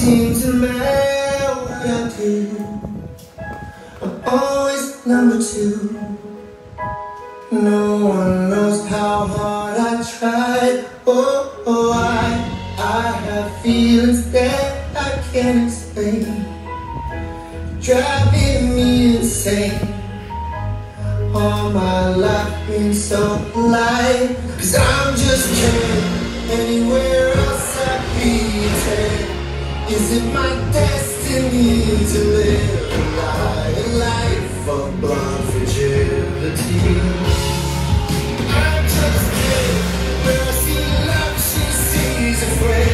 seem to matter what. I'm always number two. No one knows how hard I tried. Oh, oh, I, I have feelings that I can't explain. Driving me insane. All my life been so light. Cause I'm just kidding. Anywhere Is it my destiny to live a lie- a life of blind fragility? I'm just kidding. See love, she sees afraid.